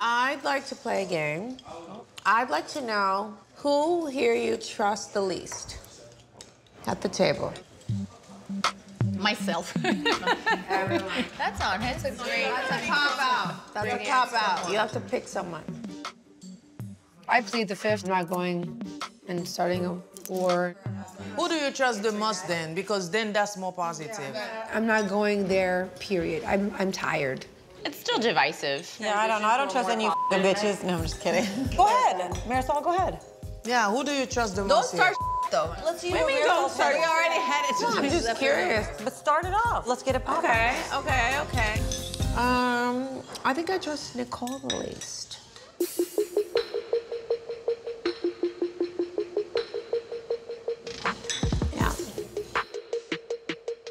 I'd like to play a game. I'd like to know who here you trust the least at the table. Myself. That's on. That's a great. That's a cop out. That's a cop out. You have to pick someone. I plead the fifth. I'm not going and starting a war. Who do you trust the most then? Because then that's more positive. I'm not going there, period. I'm, I'm tired. It's still divisive. Yeah, I don't know. I don't trust any f***ing bitches. No, I'm just kidding. go ahead, Marysol, go ahead. Yeah, who do you trust the Don't most? start here? though. Let's see What do you mean don't start? We already had it. I'm just curious. But start it off. Let's get it popping. Okay, okay, okay. Um, I think I trust Nicole the least. Yeah.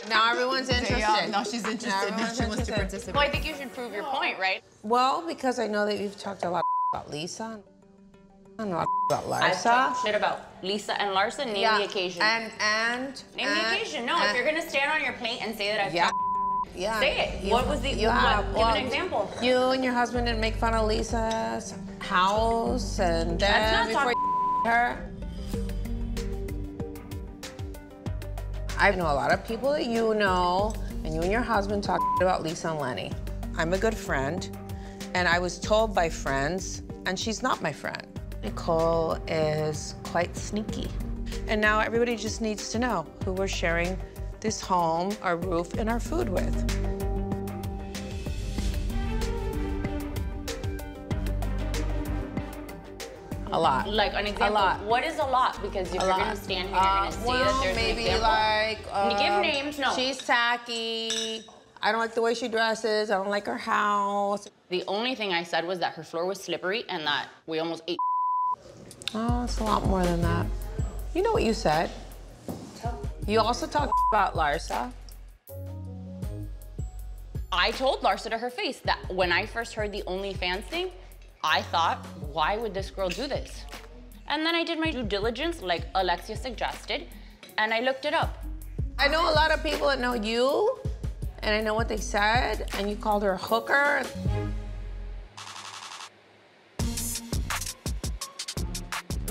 Now everyone's interested. Yeah, now she's interested. Now everyone's she wants to participate. Well, I think you should prove your point, right? Well, because I know that you've talked a lot about Lisa. and a lot about I've Larsa. talked shit about Lisa and Larsa. Name Yeah, the occasion. And and Name and, the occasion. No, if you're gonna stand on your plate and say that I've Yeah. talked, Yeah. Say it. You- What was the- You what- have, give an example. You and your husband didn't make fun of Lisa's house and then before you her. I know a lot of people that you know, and you and your husband talked about Lisa and Lenny. I'm a good friend, and I was told by friends, and she's not my friend. Nicole is quite sneaky. And now everybody just needs to know who we're sharing this home, our roof, and our food with. A lot. like an example. lot. What is a lot? Because if A you're lot. gonna stand here, Uh, you're gonna say well, that there's maybe an like. You give um, names? No. She's tacky. I don't like the way she dresses. I don't like her house. The only thing I said was that her floor was slippery and that we almost ate. Oh, it's a lot more than that. You know what you said. You also talked about Larsa. I told Larsa to her face that when I first heard the OnlyFans thing, I thought, why would this girl do this? And then I did my due diligence, like Alexia suggested, and I looked it up. I know a lot of people that know you, and I know what they said, and you called her a hooker.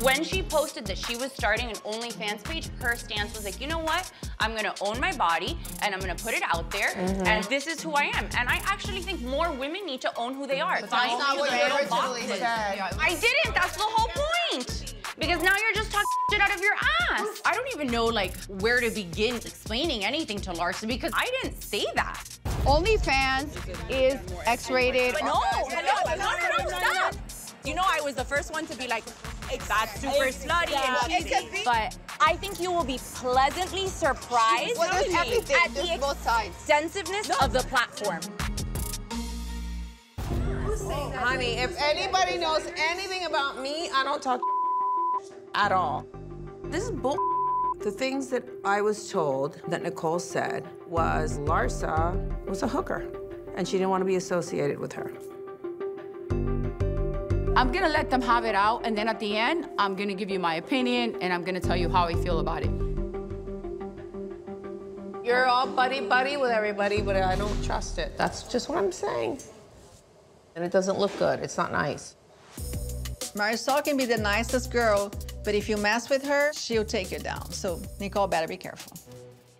When she posted that she was starting an OnlyFans page, her stance was like, you know what? I'm gonna own my body and I'm gonna put it out there, mm-hmm. and this is who I am. And I actually think more women need to own who they are. That's not what you originally boxes. said. I didn't. That's the whole point. Because now you're just talking shit out of your ass. I don't even know like where to begin explaining anything to Larsa because I didn't say that. OnlyFans is X-rated. No, no, no, no, stop. You know I was the first one to be like, that's super slutty and cheesy. be. But I think you will be pleasantly surprised Well, there's everything. at There's the both sides. extensiveness of the platform. Honey, if anybody knows anything about me, I don't talk at all. This is bull. The things that I was told that Nicole said was Larsa was a hooker, and she didn't want to be associated with her. I'm gonna let them have it out, and then at the end, I'm gonna give you my opinion, and I'm gonna tell you how I feel about it. You're all buddy buddy with everybody, but I don't trust it. That's just what I'm saying. And it doesn't look good. It's not nice. Marysol can be the nicest girl, but if you mess with her, she'll take you down. So Nicole better be careful.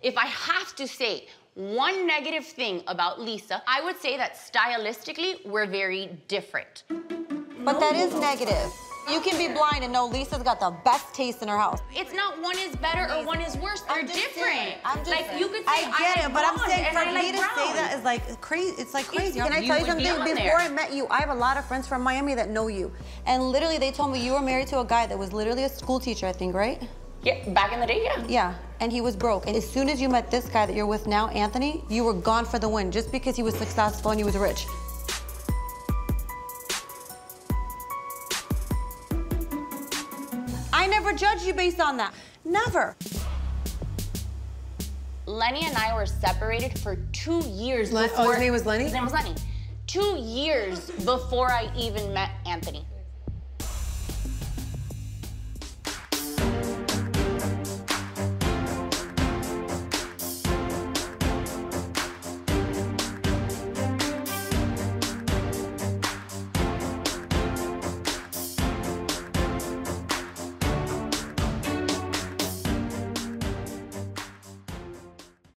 If I have to say one negative thing about Lisa, I would say that stylistically, we're very different. But that is negative. You can be blind and know Lisa's got the best taste in her house. It's not one is better or one is worse. They're I'm different. I'm just like saying. you could say I get like it, but I'm saying for I me like to brown. say that is like crazy. It's like crazy. Can I tell you would be something? Before there. I met you, I have a lot of friends from Miami that know you. And literally, they told me you were married to a guy that was literally a school teacher, I think, right? Yeah, back in the day, yeah. Yeah, and he was broke. And as soon as you met this guy that you're with now, Anthony, you were gone for the win just because he was successful and he was rich. Never judged you based on that. Never. Lenny and I were separated for two years Len- oh, before. his name was Lenny? His name was Lenny. Two years before I even met Anthony.